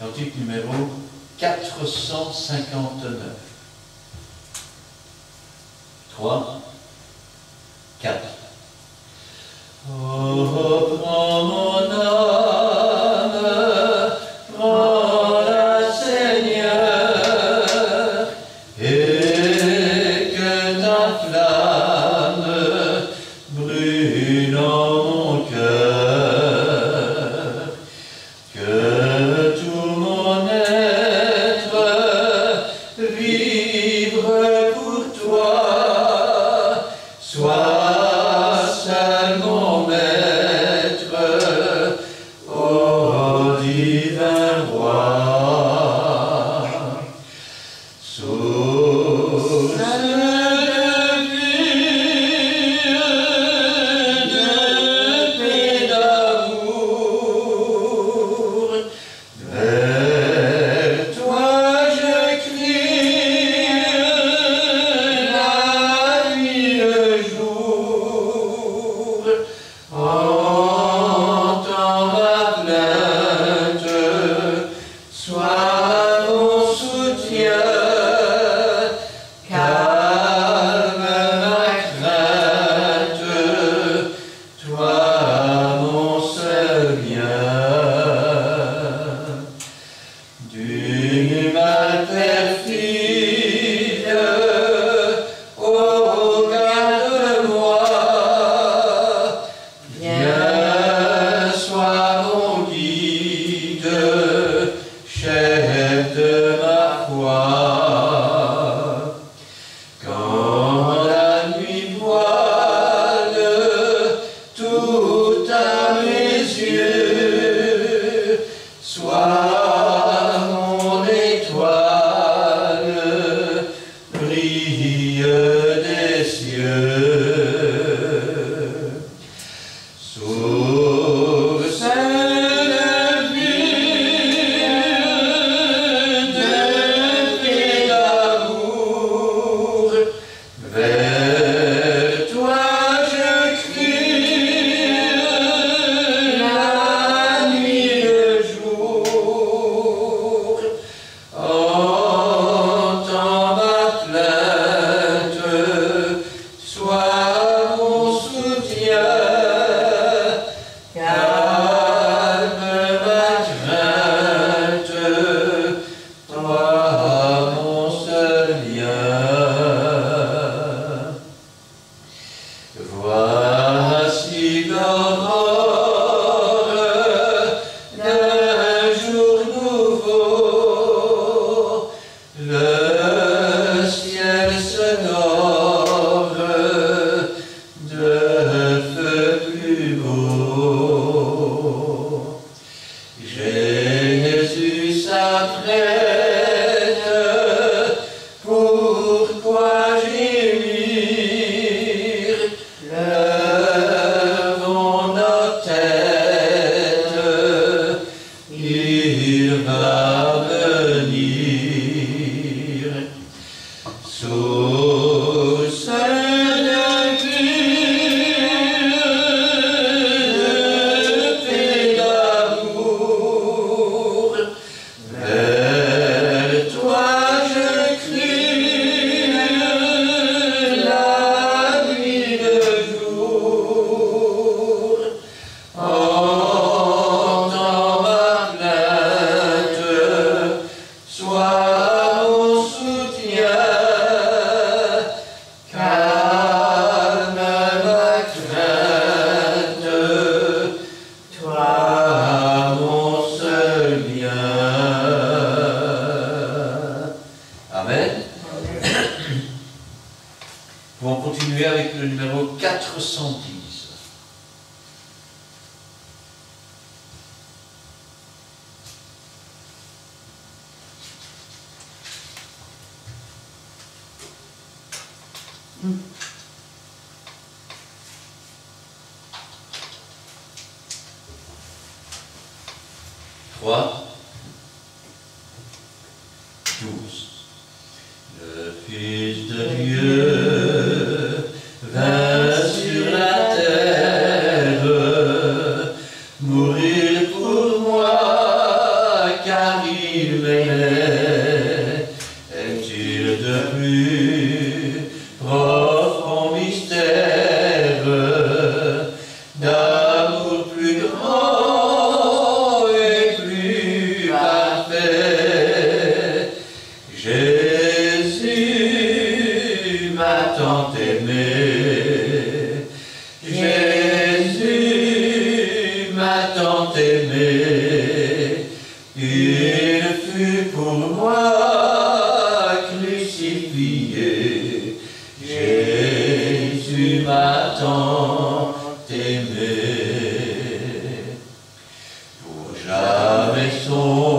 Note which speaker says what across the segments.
Speaker 1: Cantique numéro 459. 3, 4. Oh, prends mon âme, jamais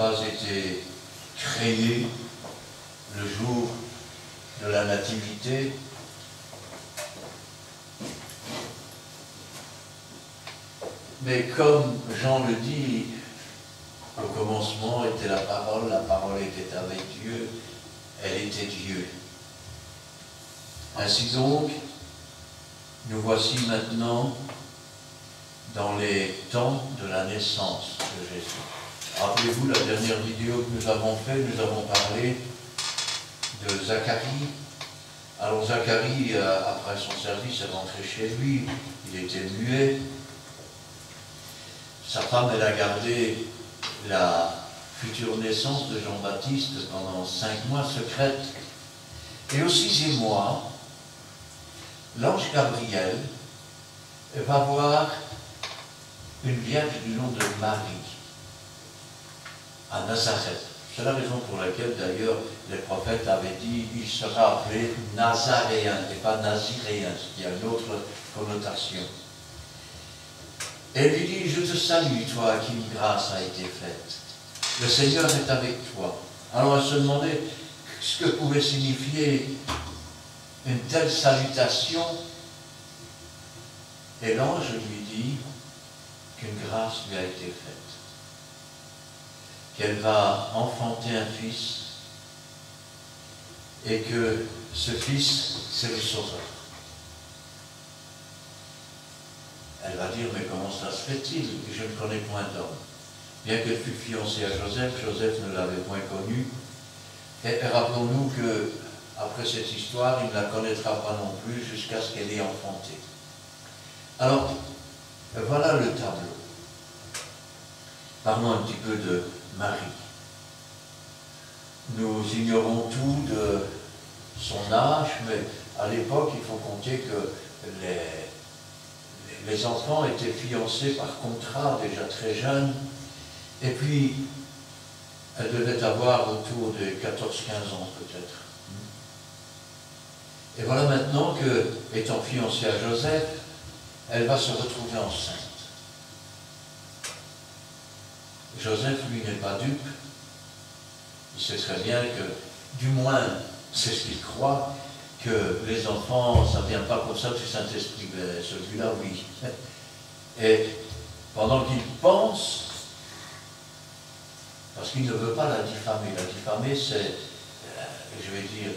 Speaker 1: Jésus n'a pas été créé le jour de la Nativité, Mais comme Jean le dit, au commencement était la parole, la parole était avec Dieu, elle était Dieu. Ainsi donc, nous voici maintenant dans les temps de la naissance de Jésus. Rappelez-vous la dernière vidéo que nous avons faite, nous avons parlé de Zacharie. Alors Zacharie, euh, après son service, est rentré chez lui, il était muet, sa femme, elle a gardé la future naissance de Jean-Baptiste pendant cinq mois secrète. Et au sixième mois, l'ange Gabriel va voir une vierge du nom de Marie à Nazareth. C'est la raison pour laquelle d'ailleurs les prophètes avaient dit il sera appelé Nazaréen et pas Naziréen, ce qui a une autre connotation. Elle lui dit, je te salue, toi à qui une grâce a été faite. Le Seigneur est avec toi. Alors elle se demandait ce que pouvait signifier une telle salutation. Et l'ange lui dit qu'une grâce lui a été faite. Qu'elle va enfanter un fils et que ce fils, c'est le sauveur. Elle va dire, mais comment ça se fait-il je ne connais point d'homme? Bien qu'elle fût fiancée à Joseph, Joseph ne l'avait point connu. Et rappelons-nous que, après cette histoire, il ne la connaîtra pas non plus jusqu'à ce qu'elle ait enfanté. Alors, voilà le tableau. Parlons un petit peu de Marie. Nous ignorons tout de son âge, mais à l'époque, il faut compter que les, les enfants étaient fiancés par contrat déjà très jeunes, et puis elle devait avoir autour de 14-15 ans peut-être. Et voilà maintenant que, étant fiancée à Joseph, elle va se retrouver enceinte. Joseph, lui, n'est pas dupe. Il sait très bien que, du moins, c'est ce qu'il croit, que les enfants, ça ne vient pas comme ça du Saint-Esprit, mais celui-là, oui. Et pendant qu'il pense, parce qu'il ne veut pas la diffamer, la diffamer, c'est, euh, je vais dire,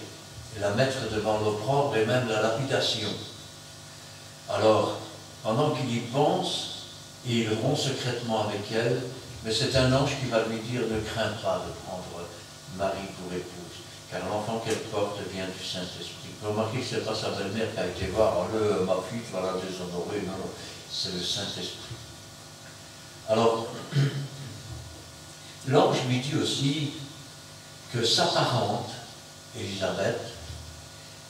Speaker 1: la mettre devant l'opprobre et même la lapidation. Alors, pendant qu'il y pense, il rompt secrètement avec elle, mais c'est un ange qui va lui dire ne crains pas de prendre Marie pour épouse, car l'enfant qu'elle porte vient du Saint-Esprit? Vous remarquez que ce n'est pas sa belle-mère qui a été voir, oh, le, ma fille, tu vas la déshonorer, non, non, c'est le Saint-Esprit. Alors, l'ange lui dit aussi que sa parente, Élisabeth,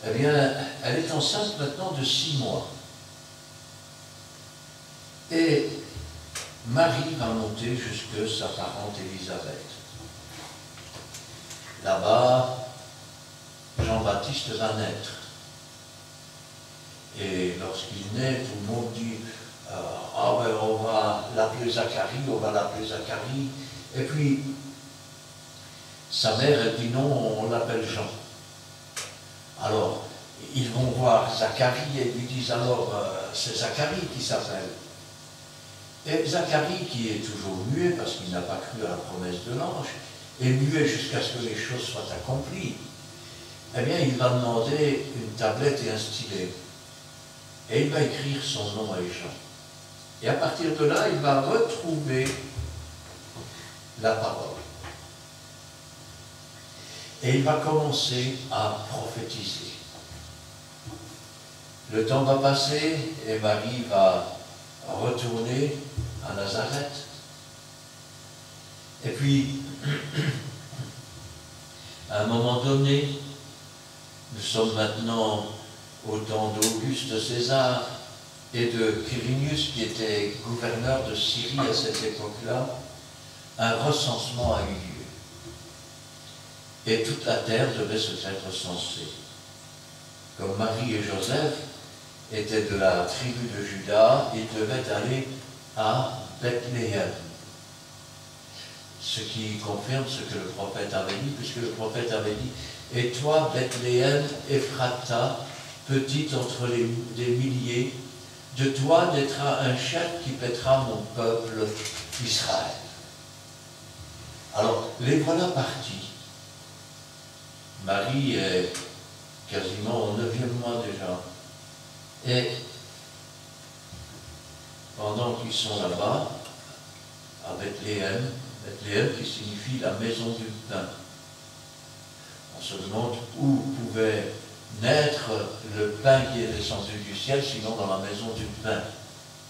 Speaker 1: eh bien, elle est enceinte maintenant de six mois. Et Marie va monter jusque sa parente Élisabeth. Là-bas, Jean-Baptiste va naître. Et lorsqu'il naît, tout le monde dit euh, Ah ben on va l'appeler Zacharie, on va l'appeler Zacharie. Et puis, sa mère, dit non, on l'appelle Jean. Alors, ils vont voir Zacharie et lui disent alors, euh, c'est Zacharie qui s'appelle. Et Zacharie, qui est toujours muet parce qu'il n'a pas cru à la promesse de l'ange, est muet jusqu'à ce que les choses soient accomplies, eh bien, il va demander une tablette et un stylet. Et il va écrire son nom à Jean. Et à partir de là, il va retrouver la parole. Et il va commencer à prophétiser. Le temps va passer et Marie va retourner à Nazareth. Et puis, à un moment donné, nous sommes maintenant au temps d'Auguste César et de Quirinius, qui était gouverneur de Syrie à cette époque-là, un recensement a eu lieu et toute la terre devait se faire recenser. Comme Marie et Joseph étaient de la tribu de Judas, ils devaient aller à Bethléem. Ce qui confirme ce que le prophète avait dit, puisque le prophète avait dit Et toi, Bethléem, Ephrata, petite entre les, milliers, de toi naîtra un chef qui pètera mon peuple Israël. Alors, les voilà partis Marie est quasiment au neuvième mois déjà. Et pendant qu'ils sont là-bas, à Bethléem, Bethléem qui signifie la maison du pain, se demande où pouvait naître le pain qui est descendu du ciel, sinon dans la maison du pain.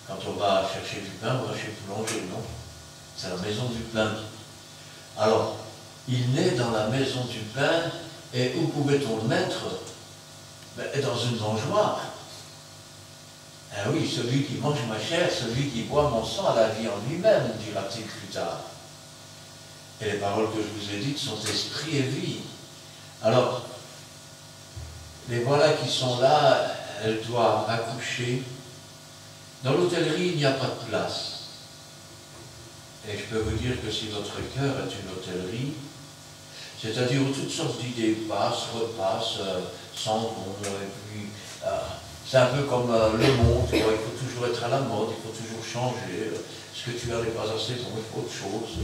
Speaker 1: Quand on va chercher du pain, on va chez boulanger, non? C'est la maison du pain. Alors, il naît dans la maison du pain et où pouvait-on le mettre? Ben, Dans une mangeoire. Ah oui, celui qui mange ma chair, celui qui boit mon sang a la vie en lui-même, dira-t-il plus tard. Et les paroles que je vous ai dites sont esprit et vie. Alors, les voilà qui sont là, elle doit accoucher. Dans l'hôtellerie, il n'y a pas de place. Et je peux vous dire que si votre cœur est une hôtellerie, c'est-à-dire où toutes sortes d'idées passent, repassent, euh, s'en vont, et euh, c'est un peu comme euh, le monde, il faut toujours être à la mode, il faut toujours changer, ce que tu as n'est pas assez bon, il faut autre chose.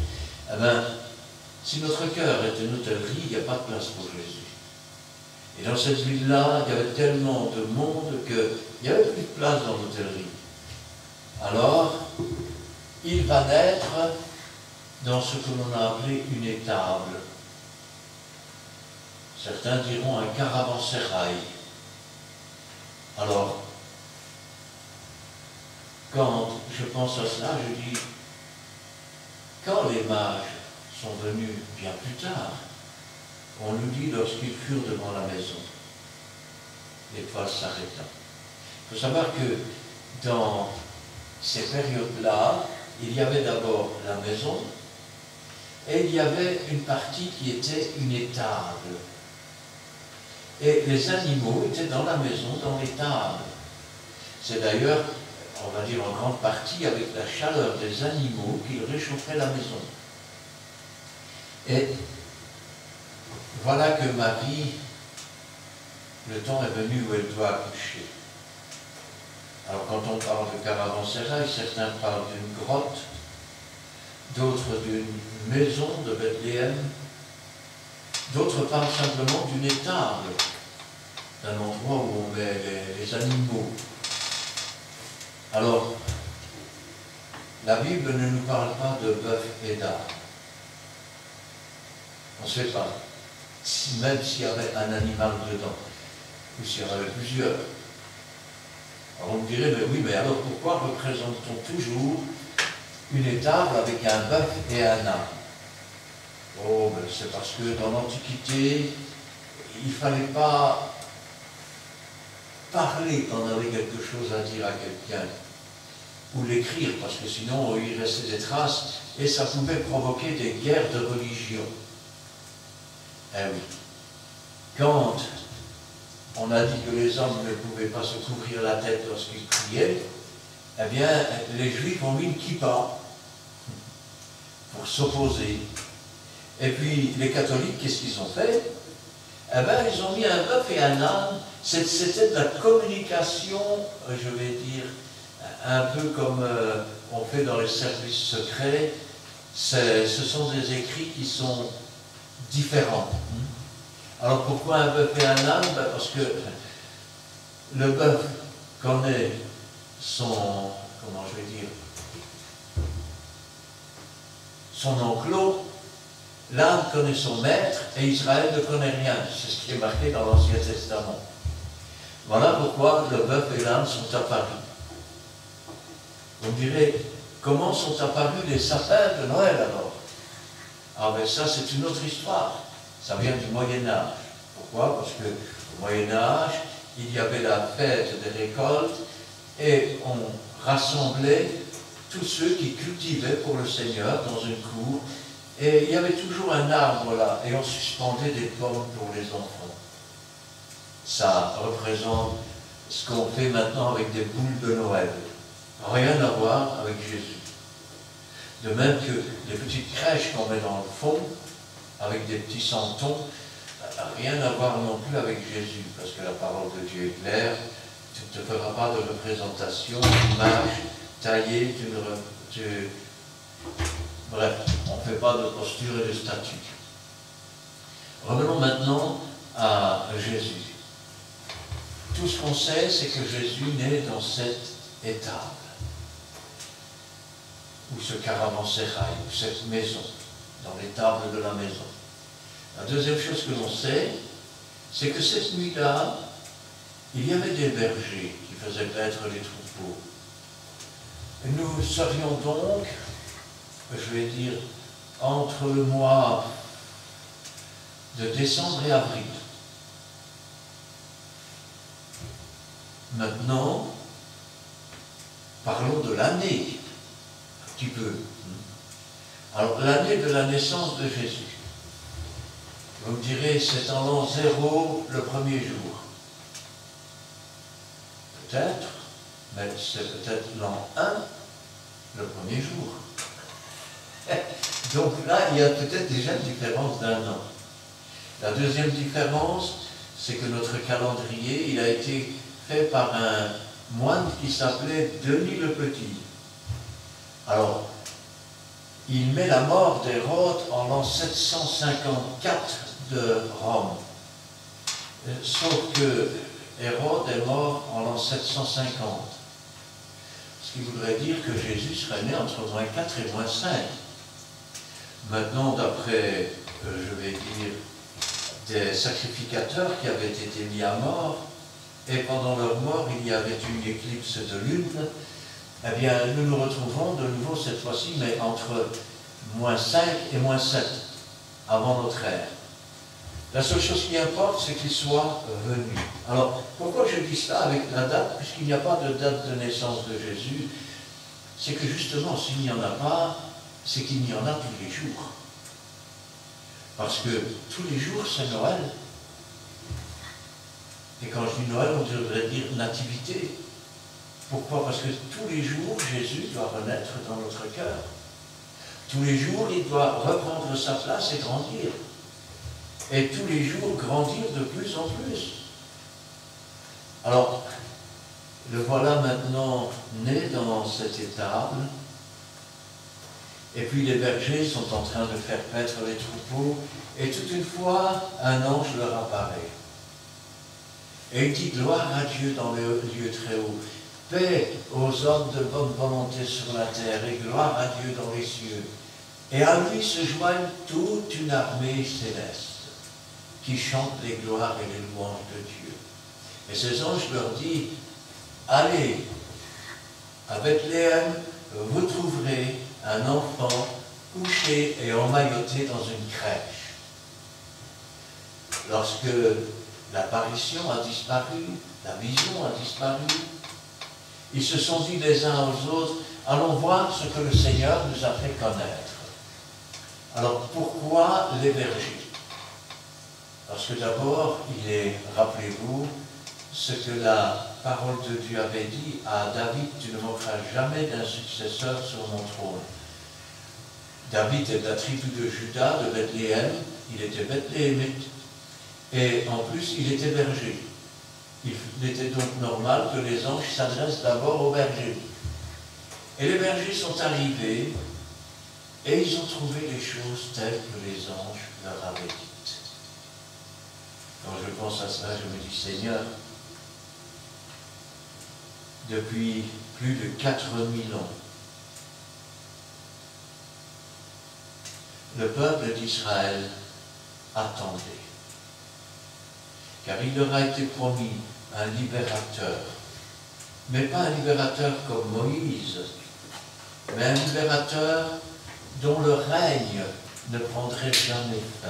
Speaker 1: Eh bien, si notre cœur est une hôtellerie, il n'y a pas de place pour Jésus. Et dans cette ville-là, il y avait tellement de monde qu'il n'y avait plus de place dans l'hôtellerie. Alors, il va naître dans ce que l'on a appelé une étable. Certains diront un caravansérail. Alors, quand je pense à cela, je dis, quand les mages sont venus bien plus tard, on nous dit lorsqu'ils furent devant la maison, l'étoile s'arrêta. Il faut savoir que dans ces périodes-là, il y avait d'abord la maison et il y avait une partie qui était une étable. Et les animaux étaient dans la maison, dans les tables. C'est d'ailleurs, on va dire en grande partie, avec la chaleur des animaux qu'ils réchauffaient la maison. Et voilà que Marie, le temps est venu où elle doit accoucher. Alors quand on parle de caravansérail, certains parlent d'une grotte, d'autres d'une maison de Bethléem, d'autres parlent simplement d'une étable, d'un endroit où on met les, animaux. Alors, la Bible ne nous parle pas de bœuf et d'âne. On ne sait pas. Si- même s'il y avait un animal dedans, ou s'il y en avait plusieurs. Alors on me dirait, mais oui, mais alors pourquoi représente-t-on toujours une étable avec un bœuf et un âne Oh, ben c'est parce que dans l'Antiquité, il ne fallait pas parler quand on avait quelque chose à dire à quelqu'un, ou l'écrire, parce que sinon il restait des traces, et ça pouvait provoquer des guerres de religion. Eh oui. Quand on a dit que les hommes ne pouvaient pas se couvrir la tête lorsqu'ils priaient, eh bien, les Juifs ont mis une kippa pour s'opposer. Et puis, les catholiques, qu'est-ce qu'ils ont fait? Eh bien, ils ont mis un bœuf et un âne. C'était de la communication, je vais dire, un peu comme euh, on fait dans les services secrets. Ce sont des écrits qui sont différents. Alors pourquoi un bœuf et un âne? Ben, Parce que le bœuf connaît son, comment je vais dire, son enclos, l'âne connaît son maître et Israël ne connaît rien. C'est ce qui est marqué dans l'Ancien Testament. Voilà pourquoi le bœuf et l'âne sont apparus. Vous me direz, comment sont apparus les sapins de Noël alors? Ah ben ça c'est une autre histoire. Ça vient du Moyen Âge. Pourquoi? Parce que au Moyen Âge, il y avait la fête des récoltes et on rassemblait tous ceux qui cultivaient pour le Seigneur dans une cour. Et il y avait toujours un arbre là, et on suspendait des pommes pour les enfants. Ça représente ce qu'on fait maintenant avec des boules de Noël. Rien à voir avec Jésus. De même que les petites crèches qu'on met dans le fond, avec des petits santons, rien à voir non plus avec Jésus, parce que la parole de Dieu est claire, tu ne te feras pas de représentation, d'image taillée, tu ne Bref, on ne fait pas de posture et de statue. Revenons maintenant à Jésus. Tout ce qu'on sait, c'est que Jésus naît dans cette étable, ou ce caravansérail, ou cette maison, dans les tables de la maison. La deuxième chose que l'on sait, c'est que cette nuit-là, il y avait des bergers qui faisaient paître les troupeaux. Nous serions donc, je vais dire, entre le mois de décembre et avril. Maintenant, parlons de l'année, un petit peu. Alors, l'année de la naissance de Jésus. Vous me direz, c'est en l'an zéro le premier jour. Peut-être, mais c'est peut-être l'an 1 le premier jour. Donc là, il y a peut-être déjà une différence d'un an. La deuxième différence, c'est que notre calendrier, il a été fait par un moine qui s'appelait Denis le Petit. Alors, il met la mort d'Hérode en l'an 754 de Rome. Euh, Sauf que Hérode est mort en l'an 750. Ce qui voudrait dire que Jésus serait né entre moins 4 et moins 5. Maintenant, d'après, euh, je vais dire, des sacrificateurs qui avaient été mis à mort, et pendant leur mort, il y avait une éclipse de lune, eh bien, nous nous retrouvons de nouveau cette fois-ci, mais entre moins 5 et moins 7, avant notre ère. La seule chose qui importe, c'est qu'il soit venu. Alors, pourquoi je dis cela avec la date? Puisqu'il n'y a pas de date de naissance de Jésus, c'est que justement, s'il n'y en a pas, c'est qu'il n'y en a tous les jours. Parce que tous les jours, c'est Noël. Et quand je dis Noël, on devrait dire nativité. Pourquoi? Parce que tous les jours, Jésus doit renaître dans notre cœur. Tous les jours, il doit reprendre sa place et grandir. Et tous les jours, grandir de plus en plus. Alors, le voilà maintenant né dans cette étable. Et puis les bergers sont en train de faire paître les troupeaux. Et toute une fois, un ange leur apparaît. Et il dit gloire à Dieu dans le lieu très haut. Paix aux hommes de bonne volonté sur la terre et gloire à Dieu dans les cieux. Et à lui se joignent toute une armée céleste qui chante les gloires et les louanges de Dieu. Et ces anges leur disent, allez, à Bethléem, vous trouverez un enfant couché et emmailloté dans une crèche. Lorsque l'apparition a disparu, la vision a disparu, ils se sont dit les uns aux autres, allons voir ce que le Seigneur nous a fait connaître. Alors pourquoi les bergers Parce que d'abord, il est, rappelez-vous, ce que la parole de Dieu avait dit à David, tu ne manqueras jamais d'un successeur sur mon trône. David est de la tribu de Juda, de Bethléem, il était Bethléemite, et en plus il était berger. Il était donc normal que les anges s'adressent d'abord aux bergers. Et les bergers sont arrivés et ils ont trouvé les choses telles que les anges leur avaient dites. Quand je pense à cela, je me dis, Seigneur, depuis plus de 4000 ans, le peuple d'Israël attendait. Car il leur a été promis un libérateur, mais pas un libérateur comme Moïse, mais un libérateur dont le règne ne prendrait jamais fin.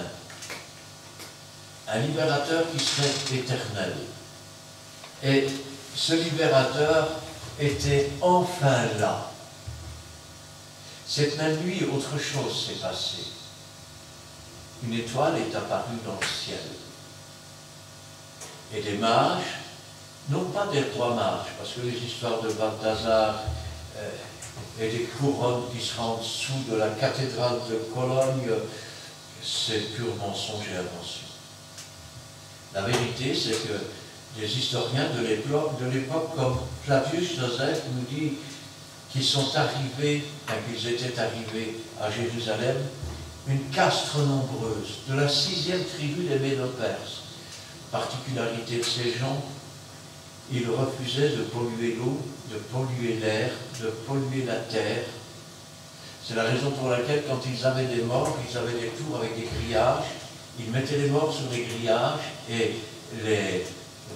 Speaker 1: Un libérateur qui serait éternel. Et ce libérateur était enfin là. Cette même nuit, autre chose s'est passée. Une étoile est apparue dans le ciel. Et des mages, non pas des trois mages, parce que les histoires de Balthazar euh, et des couronnes qui seraient en dessous de la cathédrale de Cologne, c'est pur mensonge et invention. La vérité, c'est que des historiens de l'époque, comme Flavius Joseph nous dit qu'ils sont arrivés, qu'ils étaient arrivés à Jérusalem, une castre nombreuse de la sixième tribu des Médo-Perses. Particularité de ces gens, ils refusaient de polluer l'eau, de polluer l'air, de polluer la terre. C'est la raison pour laquelle, quand ils avaient des morts, ils avaient des tours avec des grillages, ils mettaient les morts sur les grillages et les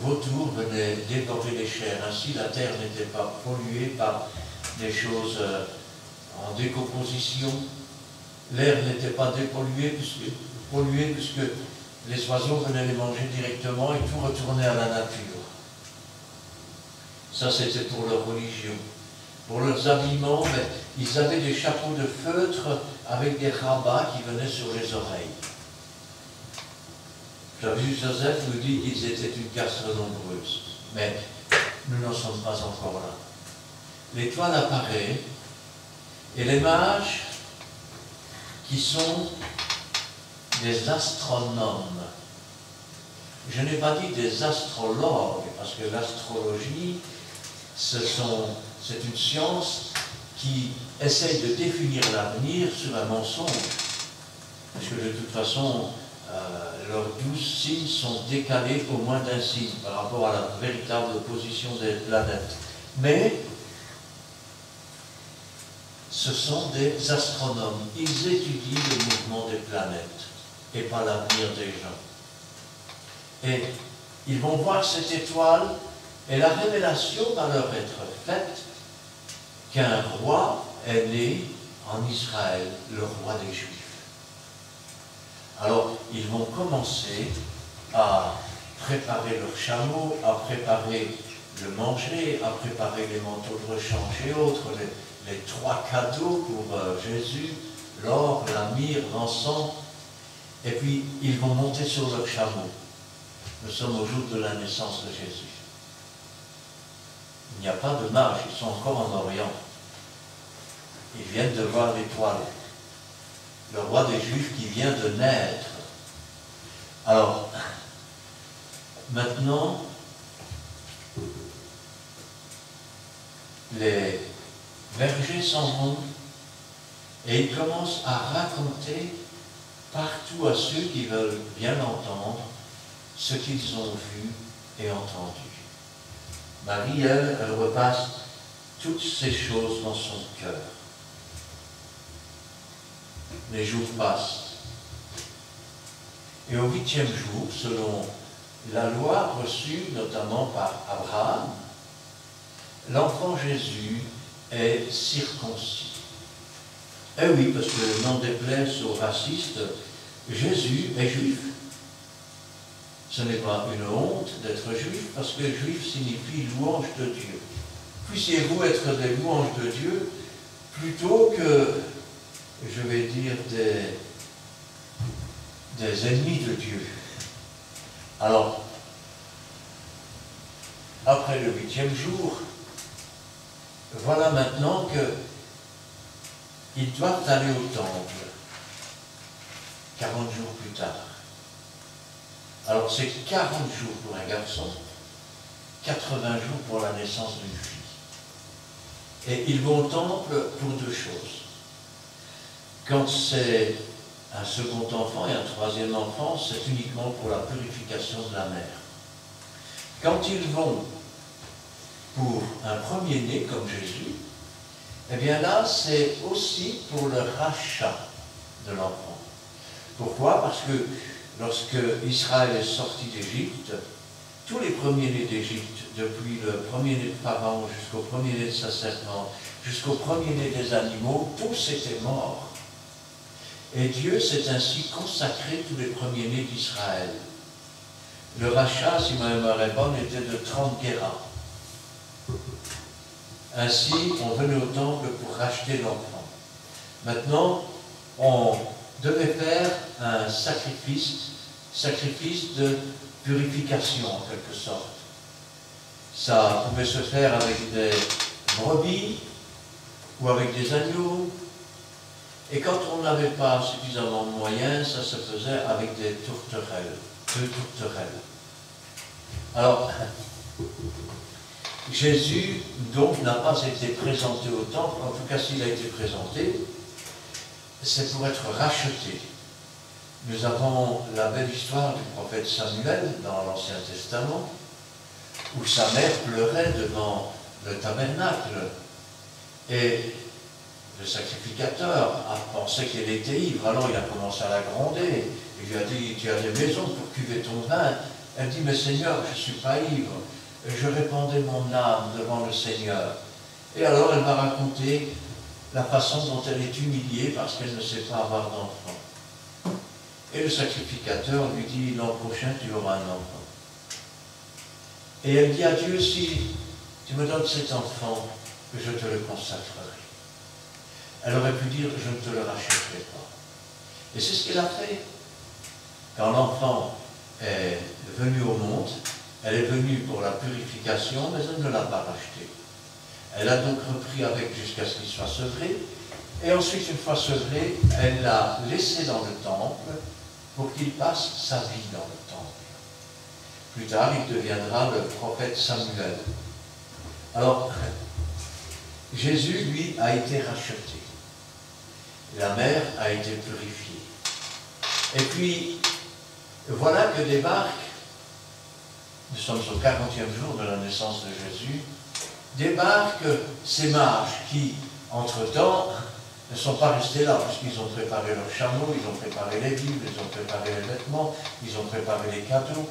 Speaker 1: vautours venaient dévorer les chairs. Ainsi, la terre n'était pas polluée par des choses euh, en décomposition. L'air n'était pas dépollué puisque, pollué puisque les oiseaux venaient les manger directement et tout retournait à la nature. Ça, c'était pour leur religion. Pour leurs habillements, mais ils avaient des chapeaux de feutre avec des rabats qui venaient sur les oreilles. Flavius Joseph nous dit qu'ils étaient une caste nombreuse. Mais nous n'en sommes pas encore là. L'étoile apparaît et les mages, qui sont des astronomes, je n'ai pas dit des astrologues, parce que l'astrologie, c'est une science qui essaye de définir l'avenir sur un mensonge. Parce que de toute façon, euh, leurs douze signes sont décalés au moins d'un signe par rapport à la véritable position des planètes. Mais ce sont des astronomes. Ils étudient le mouvement des planètes et pas l'avenir des gens. Et ils vont voir cette étoile et la révélation va leur être faite qu'un roi est né en Israël, le roi des Juifs. Alors, ils vont commencer à préparer leurs chameaux, à préparer le manger, à préparer les manteaux de rechange et autres, les, trois cadeaux pour euh, Jésus, l'or, la myrrhe, l'encens. Et puis, ils vont monter sur leurs chameaux. Nous sommes au jour de la naissance de Jésus. Il n'y a pas de mage, ils sont encore en Orient. Ils viennent de voir l'étoile. Le roi des Juifs qui vient de naître. Alors, maintenant, les bergers s'en vont et ils commencent à raconter partout à ceux qui veulent bien entendre ce qu'ils ont vu et entendu. Marie, elle, elle repasse toutes ces choses dans son cœur. Les jours passent. Et au huitième jour, selon la loi reçue notamment par Abraham, l'enfant Jésus est circoncis. Eh oui, parce que n'en déplaise aux racistes, Jésus est juif. Ce n'est pas une honte d'être juif, parce que juif signifie louange de Dieu. Puissiez-vous être des louanges de Dieu plutôt que, je vais dire, des, des ennemis de Dieu. Alors, après le huitième jour, voilà maintenant que ils doivent aller au temple 40 jours plus tard. Alors c'est 40 jours pour un garçon, 80 jours pour la naissance d'une fille. Et ils vont au temple pour deux choses. Quand c'est un second enfant et un troisième enfant, c'est uniquement pour la purification de la mère. Quand ils vont pour un premier-né comme Jésus, eh bien là, c'est aussi pour le rachat de l'enfant. Pourquoi? Parce que lorsque Israël est sorti d'Égypte, tous les premiers-nés d'Égypte, depuis le premier-né de Pharaon jusqu'au premier-né de sa jusqu'au premier-né des animaux, tous étaient morts. Et Dieu s'est ainsi consacré tous les premiers-nés d'Israël. Le rachat, si ma mémoire est bonne, était de 30 guéras. Ainsi, on venait au temple pour racheter l'enfant. Maintenant, on devait faire un sacrifice, sacrifice de purification en quelque sorte. Ça pouvait se faire avec des brebis ou avec des agneaux. Et quand on n'avait pas suffisamment de moyens, ça se faisait avec des tourterelles, deux tourterelles. Alors, Jésus, donc, n'a pas été présenté au temple, en tout cas s'il a été présenté, c'est pour être racheté. Nous avons la belle histoire du prophète Samuel dans l'Ancien Testament, où sa mère pleurait devant le tabernacle. Et le sacrificateur a pensé qu'elle était ivre, alors il a commencé à la gronder. Il lui a dit, tu as des maisons pour cuver ton vin. Elle dit, mais Seigneur, je ne suis pas ivre je répandais mon âme devant le Seigneur. Et alors elle m'a raconté la façon dont elle est humiliée parce qu'elle ne sait pas avoir d'enfant. Et le sacrificateur lui dit, l'an prochain, tu auras un enfant. Et elle dit à Dieu, si tu me donnes cet enfant, je te le consacrerai. Elle aurait pu dire, je ne te le rachèterai pas. Et c'est ce qu'elle a fait. Quand l'enfant est venu au monde, elle est venue pour la purification, mais elle ne l'a pas racheté. Elle a donc repris avec jusqu'à ce qu'il soit sevré. Et ensuite, une fois sevré, elle l'a laissé dans le temple pour qu'il passe sa vie dans le temple. Plus tard, il deviendra le prophète Samuel. Alors, Jésus, lui, a été racheté. La mère a été purifiée. Et puis, voilà que débarque nous sommes au 40e jour de la naissance de Jésus, débarquent ces mages qui, entre-temps, ne sont pas restés là, puisqu'ils ont préparé leurs chameaux, ils ont préparé les Bibles, ils ont préparé les vêtements, ils ont préparé les cadeaux,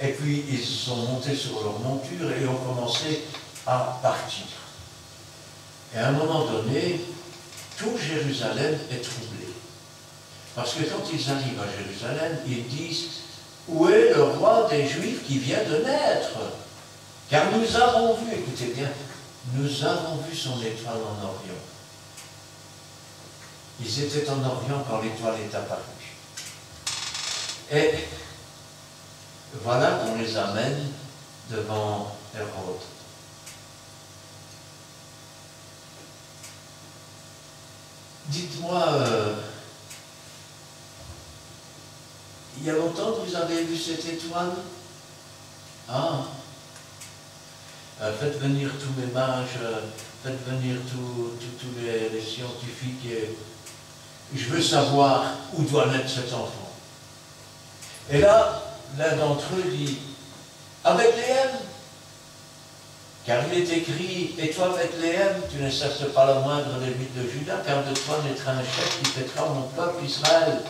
Speaker 1: et puis ils sont montés sur leur monture et ont commencé à partir. Et à un moment donné, tout Jérusalem est troublé. Parce que quand ils arrivent à Jérusalem, ils disent où est le roi des Juifs qui vient de naître? Car nous avons vu, écoutez bien, nous avons vu son étoile en Orient. Ils étaient en Orient quand l'étoile est apparue. Et voilà qu'on les amène devant Hérode. Dites-moi, euh, il y a longtemps que vous avez vu cette étoile? Ah euh, Faites venir tous mes mages, euh, faites venir tous les, scientifiques. Et je veux savoir où doit naître cet enfant. Et là, l'un d'entre eux dit, à Bethléem Car il est écrit, et toi Bethléem, tu ne cesses pas la moindre des villes de Judas, car de toi naîtra un chef qui fêtera mon peuple Israël.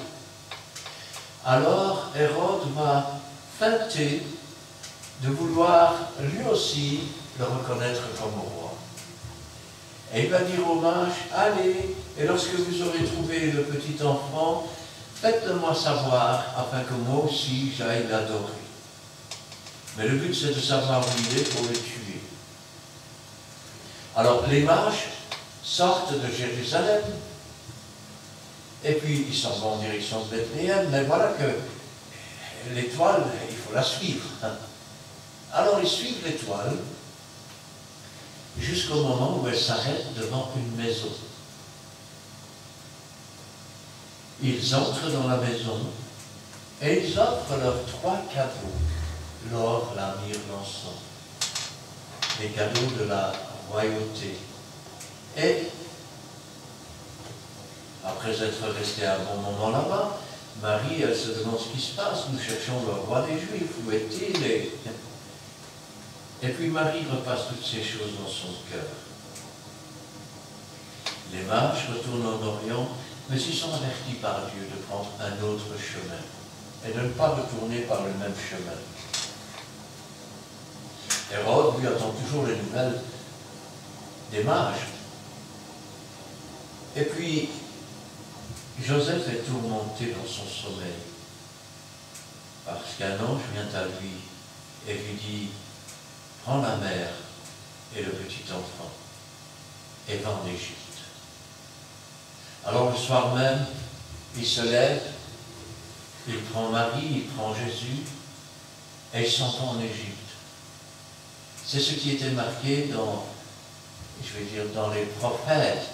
Speaker 1: Alors Hérode va feinter de vouloir lui aussi le reconnaître comme roi. Et il va dire aux mages, allez, et lorsque vous aurez trouvé le petit enfant, faites-le moi savoir, afin que moi aussi j'aille l'adorer. Mais le but, c'est de savoir où il est pour le tuer. Alors, les mages sortent de Jérusalem, et puis ils s'en vont en direction de Bethléem, mais voilà que l'étoile, il faut la suivre. Alors, ils suivent l'étoile jusqu'au moment où elle s'arrête devant une maison. Ils entrent dans la maison et ils offrent leurs trois cadeaux l'or, la l'encens, les cadeaux de la royauté. Et, après être resté un bon moment là-bas, Marie, elle se demande ce qui se passe. Nous cherchons le roi des Juifs. Où est-il et... et puis Marie repasse toutes ces choses dans son cœur. Les mages retournent en Orient, mais ils sont avertis par Dieu de prendre un autre chemin et de ne pas retourner par le même chemin. Hérode, lui, attend toujours les nouvelles des mages. Et puis, Joseph est tourmenté dans son sommeil, parce qu'un ange vient à lui et lui dit, prends la mère et le petit enfant et va en Égypte. Alors le soir même, il se lève, il prend Marie, il prend Jésus, et il s'en va en Égypte. C'est ce qui était marqué dans, je vais dire, dans les prophètes.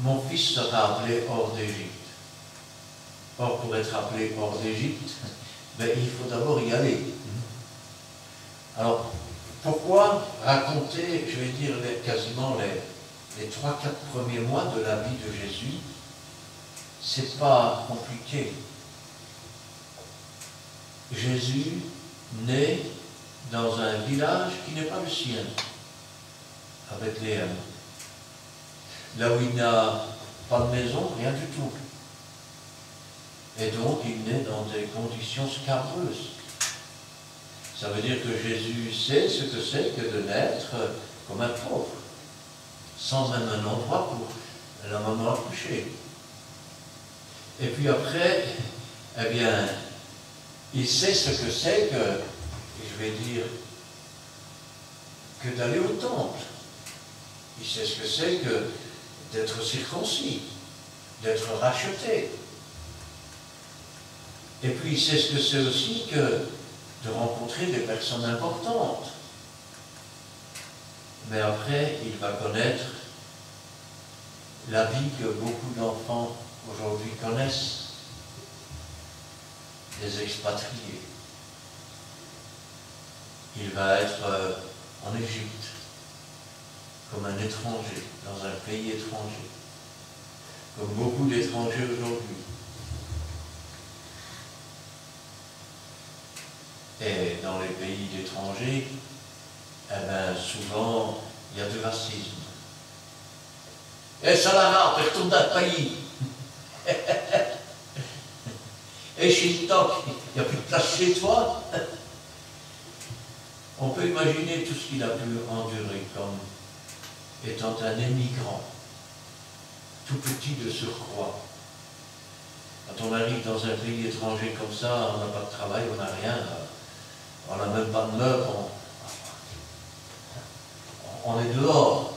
Speaker 1: Mon fils sera appelé hors d'Égypte. Or, pour être appelé hors d'Égypte, ben, il faut d'abord y aller. Alors, pourquoi raconter, je vais dire, quasiment les, les trois, quatre premiers mois de la vie de Jésus C'est pas compliqué. Jésus naît dans un village qui n'est pas le sien, à Bethléem. Là où il n'a pas de maison, rien du tout. Et donc il naît dans des conditions scabreuses. Ça veut dire que Jésus sait ce que c'est que de naître comme un pauvre, sans un endroit pour la maman accoucher. Et puis après, eh bien, il sait ce que c'est que je vais dire, que d'aller au temple. Il sait ce que c'est que d'être circoncis, d'être racheté. Et puis sait ce que c'est aussi que de rencontrer des personnes importantes. Mais après, il va connaître la vie que beaucoup d'enfants aujourd'hui connaissent, des expatriés il va être euh, en Égypte comme un étranger, dans un pays étranger, comme beaucoup d'étrangers aujourd'hui. Et dans les pays d'étrangers, eh ben, souvent, il y a du racisme. Et ça la tu retournes dans le pays. Et chez toi, il n'y a plus de place chez toi. On peut imaginer tout ce qu'il a pu endurer comme étant un émigrant, tout petit de surcroît. Quand on arrive dans un pays étranger comme ça, on n'a pas de travail, on n'a rien, on n'a même pas de meubles, on, est dehors.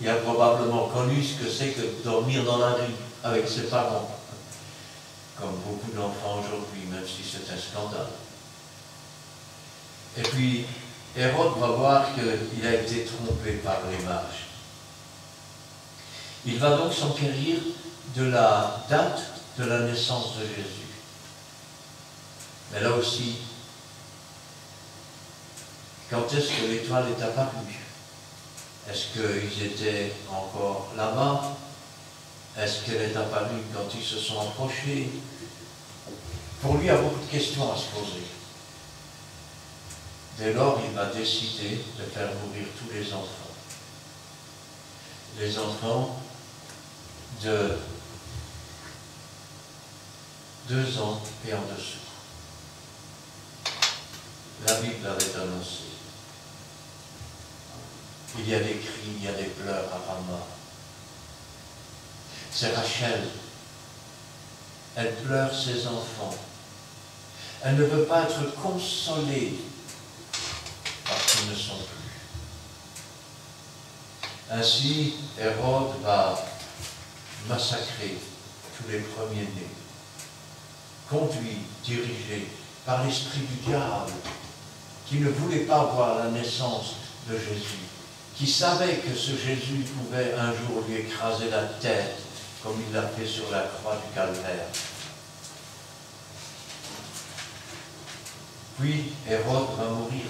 Speaker 1: Il a probablement connu ce que c'est que dormir dans la rue avec ses parents, comme beaucoup d'enfants aujourd'hui, même si c'est un scandale. Et puis, Hérode va voir qu'il a été trompé par les mages. Il va donc s'enquérir de la date de la naissance de Jésus. Mais là aussi, quand est-ce que l'étoile est apparue? Est-ce qu'ils étaient encore là-bas? Est-ce qu'elle est apparue quand ils se sont approchés? Pour lui, il y a beaucoup de questions à se poser. Dès lors, il va décider de faire mourir tous les enfants. Les enfants de deux ans et en dessous. La Bible avait annoncé. Il y a des cris, il y a des pleurs à Rama. C'est Rachel. Elle pleure ses enfants. Elle ne veut pas être consolée parce qu'ils ne sont plus. Ainsi, Hérode va massacrer tous les premiers-nés, conduit, dirigé par l'esprit du diable, qui ne voulait pas voir la naissance de Jésus, qui savait que ce Jésus pouvait un jour lui écraser la tête, comme il l'a fait sur la croix du calvaire. Puis Hérode va mourir.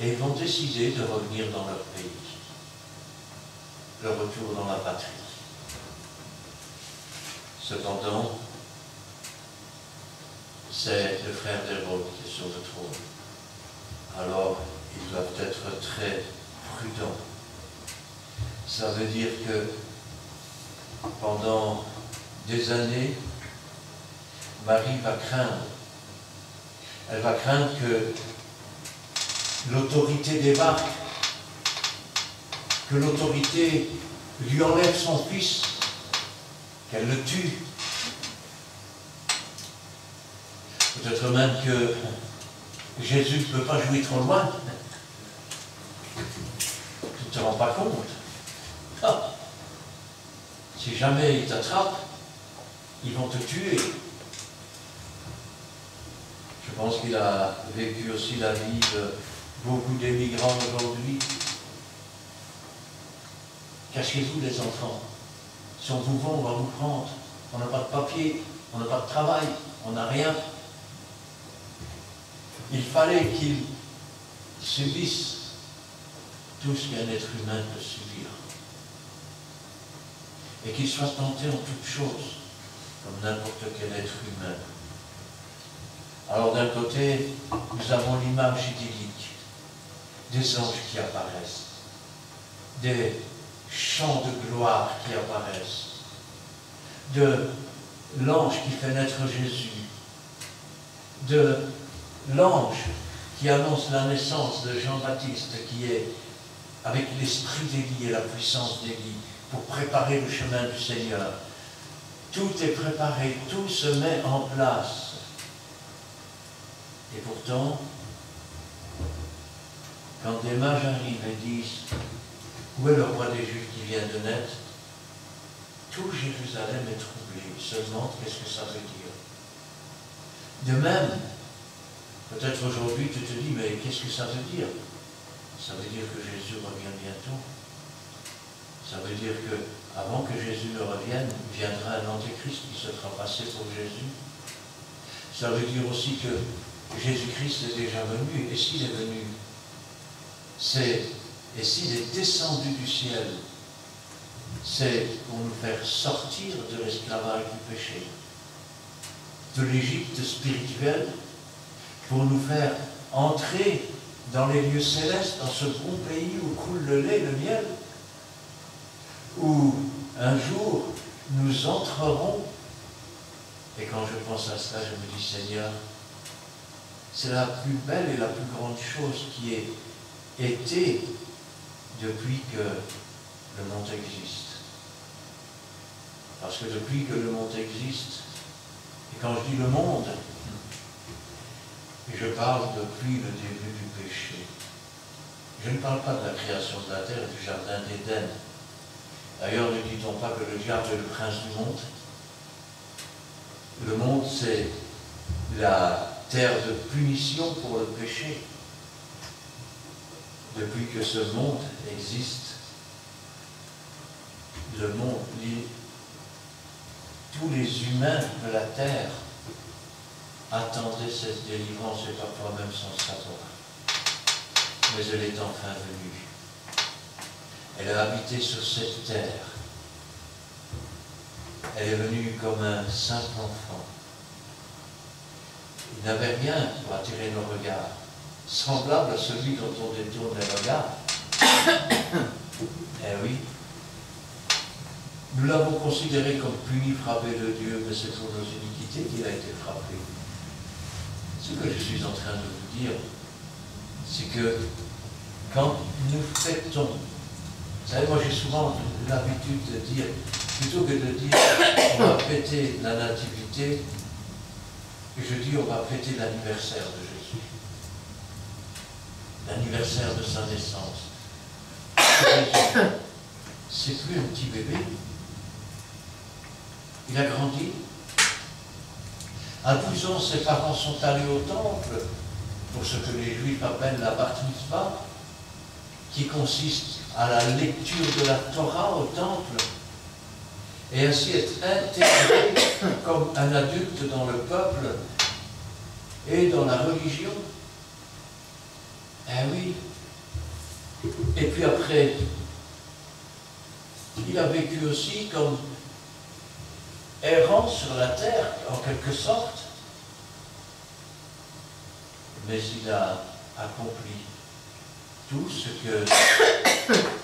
Speaker 1: Et ils vont décider de revenir dans leur pays. Le retour dans la patrie. Cependant, c'est le frère d'Hérode qui est sur le trône. Alors, ils doivent être très prudents. Ça veut dire que pendant des années, Marie va craindre. Elle va craindre que l'autorité débarque, que l'autorité lui enlève son fils, qu'elle le tue. Peut-être même que Jésus ne peut pas jouer trop loin. Pas compte. Ah. Si jamais ils t'attrapent, ils vont te tuer. Je pense qu'il a vécu aussi la vie de beaucoup d'émigrants aujourd'hui. Cachez-vous les enfants. Si on vous vend, on va vous prendre. On n'a pas de papier, on n'a pas de travail, on n'a rien. Il fallait qu'ils subissent tout ce qu'un être humain peut subir. Et qu'ils soient tentés en toutes choses, comme n'importe quel être humain. Alors d'un côté, nous avons l'image idyllique des anges qui apparaissent, des chants de gloire qui apparaissent, de l'ange qui fait naître Jésus, de l'ange qui annonce la naissance de Jean-Baptiste qui est avec l'esprit d'Élie et la puissance d'Élie pour préparer le chemin du Seigneur. Tout est préparé, tout se met en place. Et pourtant, quand des mages arrivent et disent Où est le roi des Juifs qui vient de naître? Tout Jérusalem est troublé. Il se demande qu'est-ce que ça veut dire? De même, peut-être aujourd'hui tu te dis Mais qu'est-ce que ça veut dire? Ça veut dire que Jésus revient bientôt. Ça veut dire que avant que Jésus ne revienne, viendra un antéchrist qui se fera passer pour Jésus. Ça veut dire aussi que Jésus-Christ est déjà venu. Et s'il est venu, c'est, et s'il est descendu du ciel, c'est pour nous faire sortir de l'esclavage du péché, de l'Égypte spirituelle, pour nous faire entrer dans les lieux célestes, dans ce bon pays où coule le lait, le miel, où un jour nous entrerons. Et quand je pense à cela, je me dis, Seigneur, c'est la plus belle et la plus grande chose qui ait été depuis que le monde existe. Parce que depuis que le monde existe, et quand je dis le monde, je parle depuis le début du péché. Je ne parle pas de la création de la terre et du jardin d'Éden. D'ailleurs, ne dit-on pas que le diable est le prince du monde? Le monde, c'est la terre de punition pour le péché. Depuis que ce monde existe, le monde, tous les humains de la terre attendaient cette délivrance et parfois même sans savoir. Mais elle est enfin venue. Elle a habité sur cette terre. Elle est venue comme un simple enfant. Il n'avait rien pour attirer nos regards, semblable à celui dont on détourne les regards. eh oui, nous l'avons considéré comme puni, frappé de Dieu, mais c'est pour nos iniquités qu'il a été frappé. Ce que je suis en train de vous dire, c'est que quand nous fêtons, vous savez, moi j'ai souvent l'habitude de dire, plutôt que de dire on va fêter la nativité, je dis on va fêter l'anniversaire de Jésus. L'anniversaire de sa naissance. C'est plus un petit bébé, il a grandi. À 12 ans, ses parents sont allés au temple pour ce que les Juifs appellent la bar qui consiste à la lecture de la Torah au temple, et ainsi être intégré comme un adulte dans le peuple et dans la religion. Eh oui. Et puis après, il a vécu aussi comme errant sur la terre, en quelque sorte, mais il a accompli tout ce que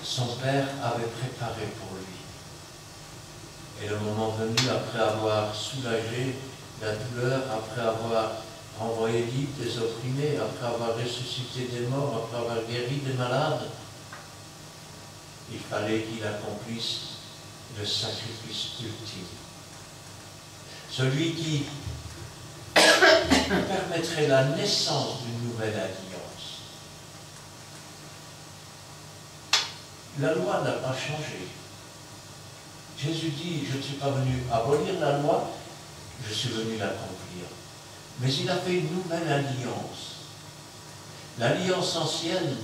Speaker 1: son père avait préparé pour lui. Et le moment venu, après avoir soulagé la douleur, après avoir renvoyé libre des opprimés, après avoir ressuscité des morts, après avoir guéri des malades, il fallait qu'il accomplisse le sacrifice ultime celui qui permettrait la naissance d'une nouvelle alliance. La loi n'a pas changé. Jésus dit, je ne suis pas venu abolir la loi, je suis venu l'accomplir. Mais il a fait une nouvelle alliance. L'alliance ancienne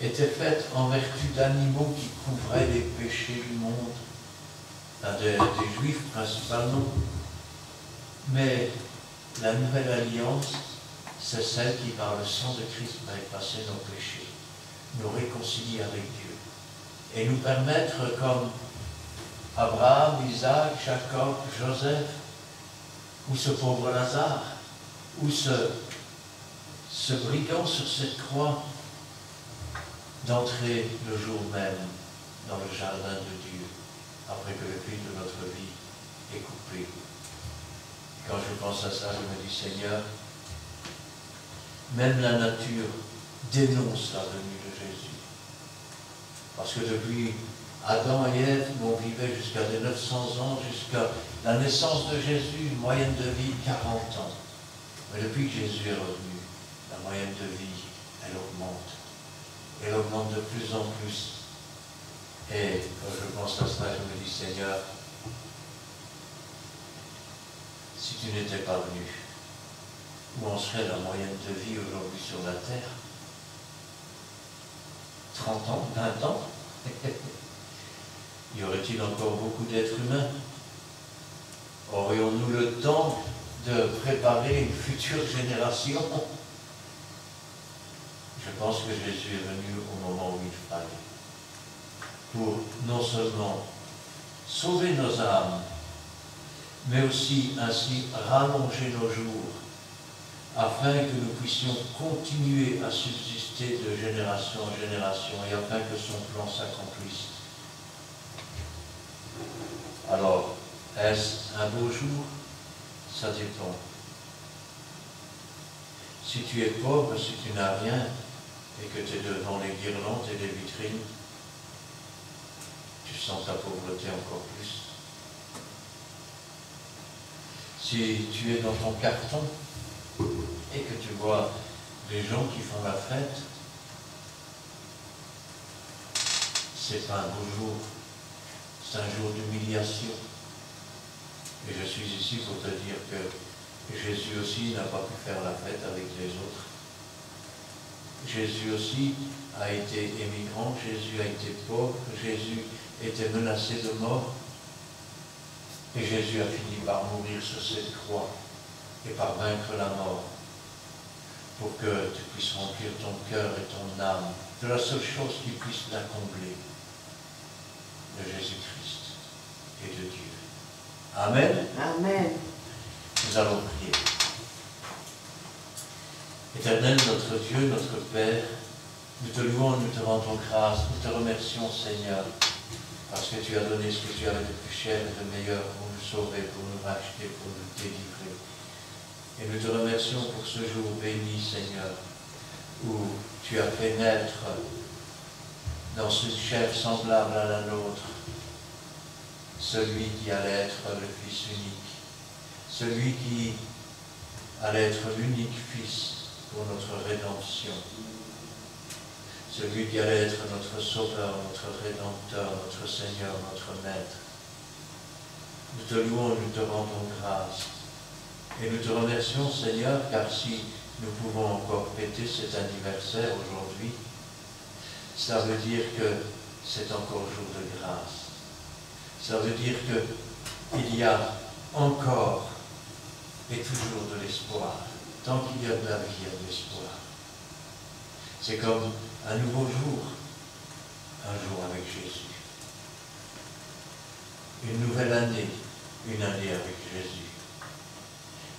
Speaker 1: était faite en vertu d'animaux qui couvraient les péchés du monde, des juifs principalement. Mais la nouvelle alliance, c'est celle qui, par le sang de Christ, va effacer nos péchés, nous réconcilier avec Dieu et nous permettre, comme Abraham, Isaac, Jacob, Joseph, ou ce pauvre Lazare, ou ce, ce brigand sur cette croix, d'entrer le jour même dans le jardin de Dieu, après que le fil de notre vie est coupé quand je pense à ça, je me dis, Seigneur, même la nature dénonce la venue de Jésus. Parce que depuis Adam et Ève, on vivait jusqu'à des 900 ans, jusqu'à la naissance de Jésus, une moyenne de vie 40 ans. Mais depuis que Jésus est revenu, la moyenne de vie, elle augmente. Elle augmente de plus en plus. Et quand je pense à cela, je me dis, Seigneur, si tu n'étais pas venu, où en serait la moyenne de vie aujourd'hui sur la Terre? 30 ans? 20 ans? Y aurait-il encore beaucoup d'êtres humains? Aurions-nous le temps de préparer une future génération? Je pense que Jésus est venu au moment où il fallait, pour non seulement sauver nos âmes, mais aussi ainsi rallonger nos jours, afin que nous puissions continuer à subsister de génération en génération et afin que son plan s'accomplisse. Alors, est-ce un beau jour? Ça dépend. Si tu es pauvre, si tu n'as rien, et que tu es devant les guirlandes et les vitrines, tu sens ta pauvreté encore plus si tu es dans ton carton et que tu vois les gens qui font la fête, c'est pas un beau jour, c'est un jour d'humiliation. Et je suis ici pour te dire que Jésus aussi n'a pas pu faire la fête avec les autres. Jésus aussi a été émigrant, Jésus a été pauvre, Jésus était menacé de mort. Et Jésus a fini par mourir sur cette croix et par vaincre la mort pour que tu puisses remplir ton cœur et ton âme de la seule chose qui puisse la combler, de Jésus-Christ et de Dieu. Amen.
Speaker 2: Amen.
Speaker 1: Nous allons prier. Éternel, notre Dieu, notre Père, nous te louons, nous te rendons grâce, nous te remercions, Seigneur, parce que tu as donné ce que tu avais de plus cher et de meilleur pour nous sauver, pour nous racheter, pour nous délivrer. Et nous te remercions pour ce jour béni, Seigneur, où tu as fait naître dans cette chair semblable à la nôtre celui qui allait être le Fils unique, celui qui allait être l'unique Fils pour notre rédemption, celui qui allait être notre Sauveur, notre Rédempteur, notre Seigneur, notre Maître. Nous te louons, nous te rendons grâce. Et nous te remercions, Seigneur, car si nous pouvons encore fêter cet anniversaire aujourd'hui, ça veut dire que c'est encore jour de grâce. Ça veut dire qu'il y a encore et toujours de l'espoir. Tant qu'il y a de la vie, il y a de l'espoir. C'est comme un nouveau jour, un jour avec Jésus. Une nouvelle année, une année avec Jésus.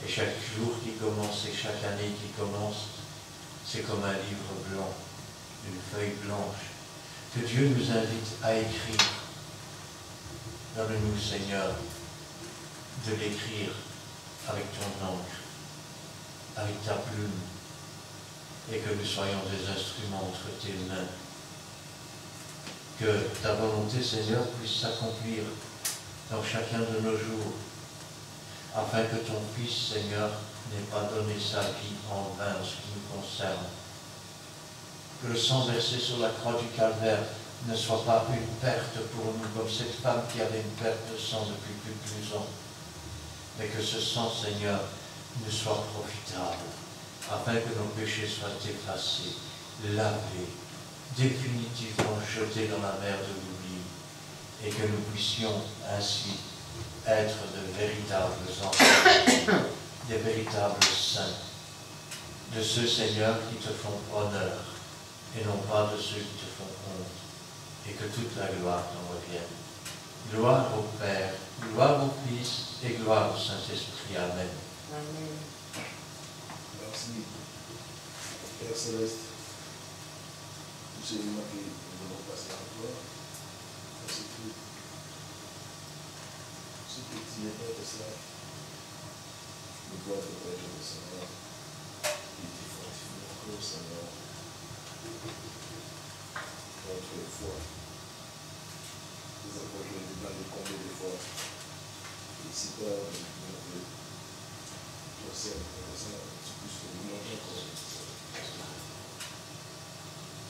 Speaker 1: Et chaque jour qui commence et chaque année qui commence, c'est comme un livre blanc, une feuille blanche, que Dieu nous invite à écrire. Donne-nous, Seigneur, de l'écrire avec ton encre, avec ta plume, et que nous soyons des instruments entre tes mains. Que ta volonté, Seigneur, puisse s'accomplir dans chacun de nos jours, afin que ton Fils, Seigneur, n'ait pas donné sa vie en vain en ce qui nous concerne. Que le sang versé sur la croix du calvaire ne soit pas une perte pour nous, comme cette femme qui avait une perte de sang depuis plus de deux ans, mais que ce sang, Seigneur, nous soit profitable, afin que nos péchés soient effacés, lavés, définitivement jetés dans la mer de l'oubli, et que nous puissions ainsi être de véritables enfants, des véritables saints, de ceux, Seigneur, qui te font honneur, et non pas de ceux qui te font honte, et que toute la gloire t'en revienne. Gloire au Père, gloire au Fils, et gloire au Saint-Esprit. Amen.
Speaker 2: Amen.
Speaker 3: Merci. Père Céleste, tous ces moments que nous voulons passer en toi, merci pour ce petit effort de cela. Nous pouvons te prêcher le Seigneur. Il t'est fortifié encore, Seigneur. Notre foi. Nous avons joué dans les combien de fois. Et si toi, nous pouvons ton Seigneur, ton Seigneur, tu puisses nous montrer encore.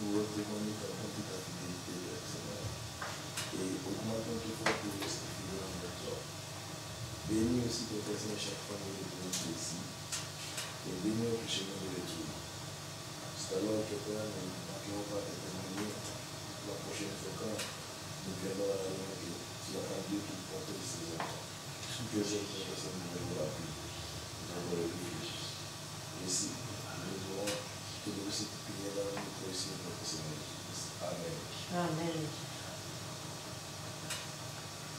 Speaker 3: Nous témoignons ta bonté, ta fidélité, Seigneur. Et augmentons toujours pour rester fidèles envers toi. Bénis aussi Père Seigneur chaque que nous retrouvons ici. Et bénis notre chemin de retour. C'est alors que Père, nous manquerons pas de témoigner la prochaine fois quand nous viendrons à la que tu as un Dieu qui porte ses enfants. Que j'ai fait cette nouvelle la vie. Nous avons le privilège. Nous devons aussi, notre Seigneur Jésus. Amen.
Speaker 2: Amen.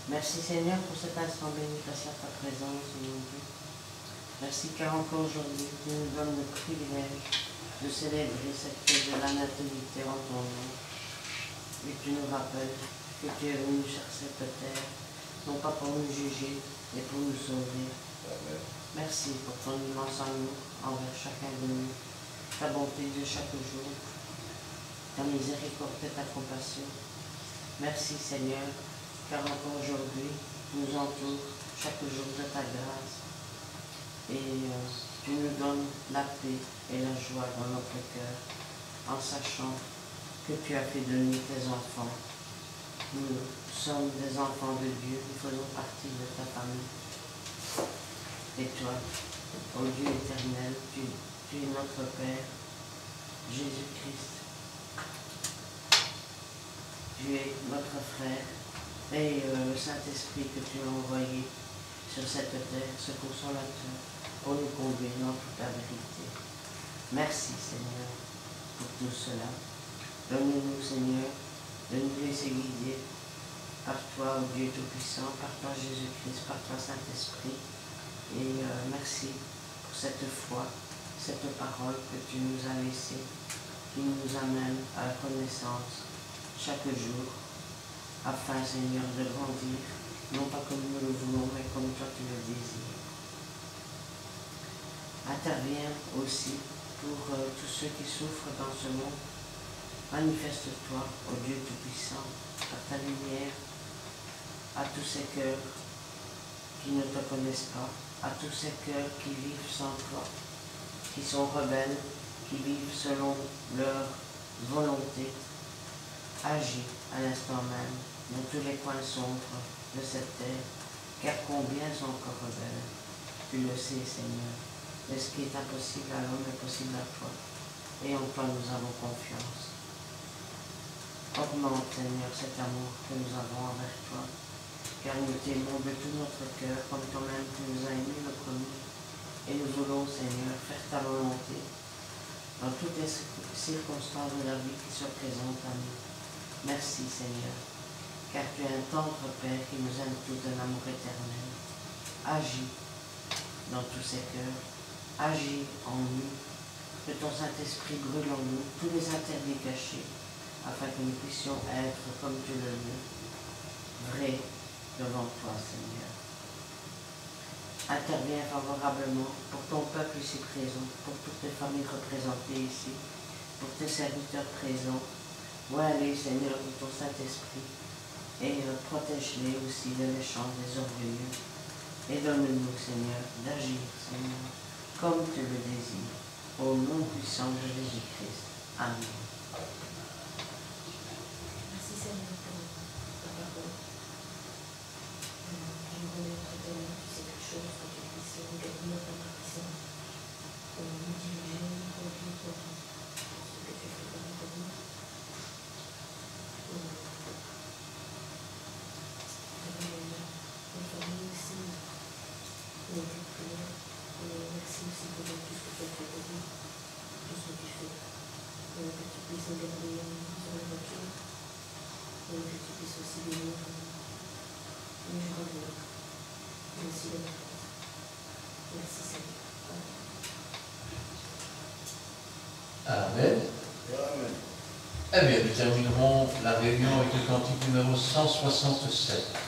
Speaker 2: Merci Seigneur pour cet instant béni face à ta présence, mon Dieu. Merci car encore aujourd'hui, tu nous donnes le privilège de célébrer cette fête de la nativité en ton nom. Et tu nous rappelles que tu es venu sur cette terre, non pas pour nous juger, mais pour nous sauver.
Speaker 3: Amen.
Speaker 2: Merci pour ton immense amour envers chacun de nous, ta bonté de chaque jour, ta miséricorde et ta compassion. Merci Seigneur, car encore aujourd'hui, nous entoures chaque jour de ta grâce et euh, tu nous donnes la paix et la joie dans notre cœur en sachant que tu as fait de nous tes enfants. Nous sommes des enfants de Dieu, nous faisons partie de ta famille. Et toi, ô Dieu éternel, tu, tu es notre Père, Jésus-Christ. Tu es notre frère et euh, le Saint-Esprit que tu as envoyé sur cette terre, ce consolateur, pour nous conduire dans toute la vérité. Merci Seigneur pour tout cela. Donne-nous Seigneur de nous laisser guider par toi, Dieu Tout-Puissant, par toi Jésus-Christ, par toi Saint-Esprit. Et euh, merci pour cette foi, cette parole que tu nous as laissée, qui nous amène à la connaissance chaque jour, afin, Seigneur, de grandir, non pas comme nous le voulons, mais comme toi tu le désires. Interviens aussi pour euh, tous ceux qui souffrent dans ce monde. Manifeste-toi, ô Dieu Tout-Puissant, par ta lumière, à tous ces cœurs qui ne te connaissent pas, à tous ces cœurs qui vivent sans toi, qui sont rebelles, qui vivent selon leur volonté. Agis à l'instant même dans tous les coins sombres de cette terre, car combien sont encore rebelles Tu le sais, Seigneur. Mais ce qui est impossible à l'homme est possible à toi. Et en toi nous avons confiance. Augmente, Seigneur, cet amour que nous avons envers toi, car nous t'aimons de tout notre cœur, comme toi-même tu nous as aimés le premier. Et nous voulons, Seigneur, faire ta volonté dans toutes les circonstances de la vie qui se présentent à nous. Merci, Seigneur, car tu es un tendre Père qui nous aime tous d'un amour éternel. Agis dans tous ces cœurs, agis en nous, que ton Saint-Esprit brûle en nous tous les interdits cachés, afin que nous puissions être, comme tu le veux, vrais devant toi, Seigneur. Interviens favorablement pour ton peuple ici présent, pour toutes les familles représentées ici, pour tes serviteurs présents. Vois aller, Seigneur, de ton Saint-Esprit et euh, protège-les aussi des méchants, des orgueilleux. Et donne-nous, Seigneur, d'agir, Seigneur, comme tu le désires, au nom puissant de Jésus-Christ. Amen.
Speaker 4: Merci Seigneur pour ta parole. Euh, J'aimerais notre éternel, tu sais toutes choses, que tu puisses gagner ta puissance, pour nous diriger, nous conduire pour ce que tu fais pour nous conduire. Euh, j'aimerais nos familles aussi, nous dire prière, et merci aussi pour tout ce que tu as fait pour nous, tout ce que tu fais. Euh, que tu puisses nous garder euh, sur la voiture et que tu puisses aussi bénir euh, les jours à venir et aussi les vacances. Merci Seigneur. Amen.
Speaker 1: Amen.
Speaker 3: Amen.
Speaker 1: Eh bien, nous terminerons la réunion avec le cantique numéro 167.